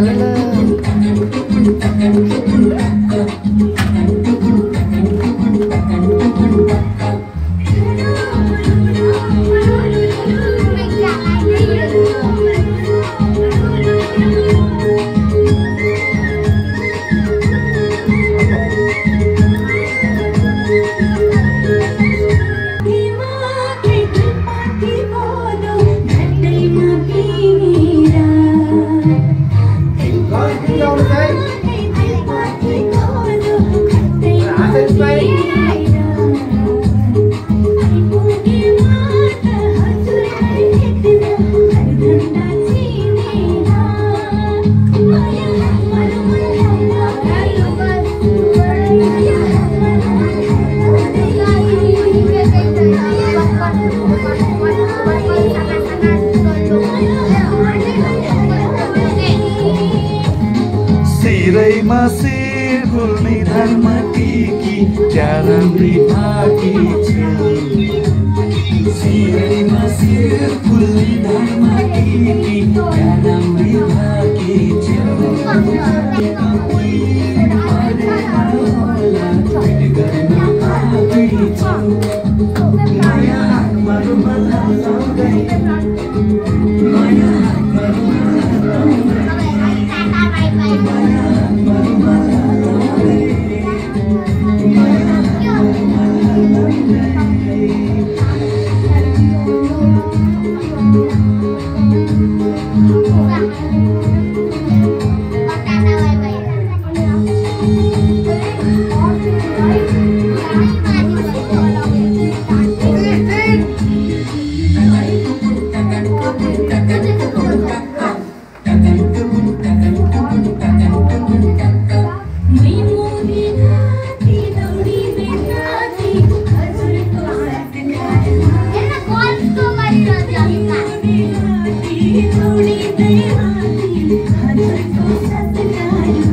la la la. Don't say. I said, say. सिरैमा शिर गुल्ने धर्म टिकी त्यहाँ राम्री भाकी छु। सिरैमा शिर गुल्ने धर्म टिकी त्यहाँ राम्री भाकी छु। नयाँ हातमा रुमाल हल्लाउँदै I'm so sad tonight.